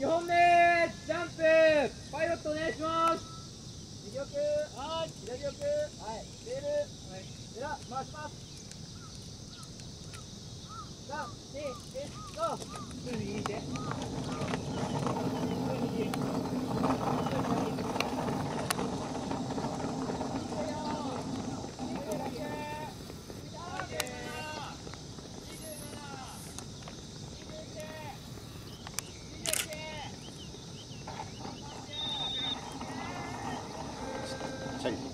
2本目ジャンプパイロットお願いします。右奥はい左奥。はいレール。はい。では回します。3、2、1、ゴーすぐ右見 tchau Aqui,